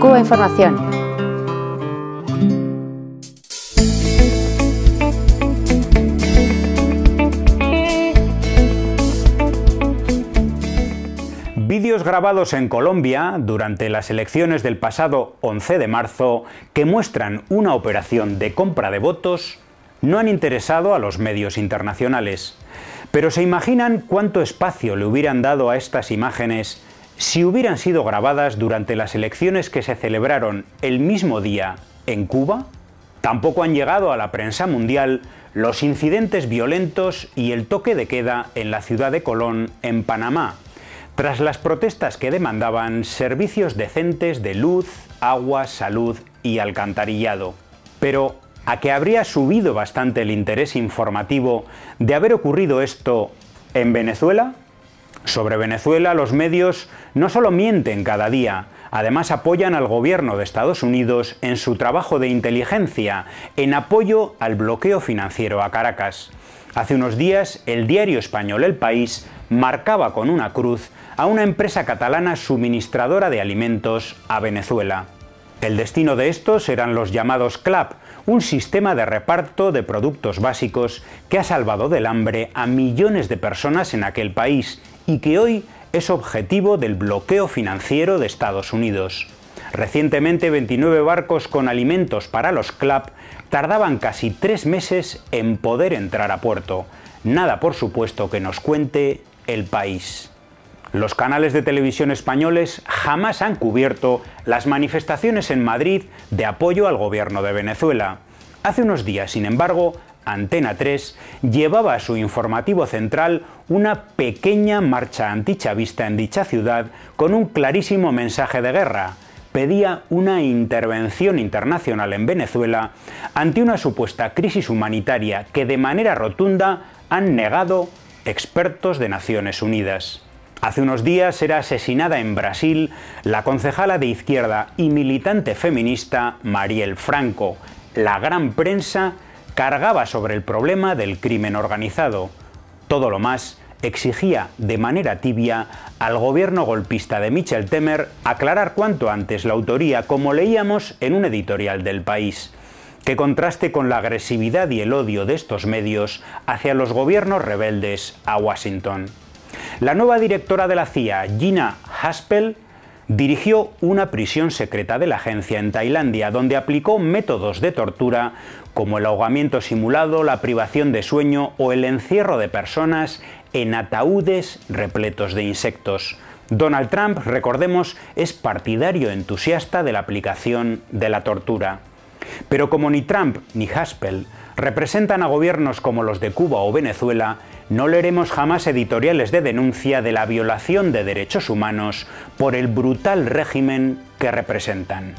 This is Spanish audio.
Cuba Información. Vídeos grabados en Colombia durante las elecciones del pasado 11 de marzo que muestran una operación de compra de votos no han interesado a los medios internacionales. Pero ¿se imaginan cuánto espacio le hubieran dado a estas imágenes si hubieran sido grabadas durante las elecciones que se celebraron el mismo día en Cuba? Tampoco han llegado a la prensa mundial los incidentes violentos y el toque de queda en la ciudad de Colón, en Panamá, tras las protestas que demandaban servicios decentes de luz, agua, salud y alcantarillado. Pero, ¿a que habría subido bastante el interés informativo de haber ocurrido esto en Venezuela? Sobre Venezuela los medios no solo mienten cada día, además apoyan al gobierno de Estados Unidos en su trabajo de inteligencia, en apoyo al bloqueo financiero a Caracas. Hace unos días el diario español El País marcaba con una cruz a una empresa catalana suministradora de alimentos a Venezuela. El destino de estos eran los llamados CLAP, un sistema de reparto de productos básicos que ha salvado del hambre a millones de personas en aquel país y que hoy es objetivo del bloqueo financiero de Estados Unidos. Recientemente 29 barcos con alimentos para los CLAP tardaban casi tres meses en poder entrar a puerto. Nada, por supuesto, que nos cuente el país. Los canales de televisión españoles jamás han cubierto las manifestaciones en Madrid de apoyo al gobierno de Venezuela. Hace unos días, sin embargo, Antena 3 llevaba a su informativo central una pequeña marcha antichavista en dicha ciudad con un clarísimo mensaje de guerra. Pedía una intervención internacional en Venezuela ante una supuesta crisis humanitaria que de manera rotunda han negado expertos de Naciones Unidas. Hace unos días era asesinada en Brasil la concejala de izquierda y militante feminista Mariel Franco. La gran prensa cargaba sobre el problema del crimen organizado. Todo lo más exigía de manera tibia al gobierno golpista de Michel Temer aclarar cuanto antes la autoría, como leíamos en un editorial del país que contraste con la agresividad y el odio de estos medios hacia los gobiernos rebeldes a Washington. La nueva directora de la CIA, Gina Haspel, dirigió una prisión secreta de la agencia en Tailandia, donde aplicó métodos de tortura como el ahogamiento simulado, la privación de sueño o el encierro de personas en ataúdes repletos de insectos. Donald Trump, recordemos, es partidario entusiasta de la aplicación de la tortura. Pero como ni Trump ni Haspel representan a gobiernos como los de Cuba o Venezuela, no leeremos jamás editoriales de denuncia de la violación de derechos humanos por el brutal régimen que representan.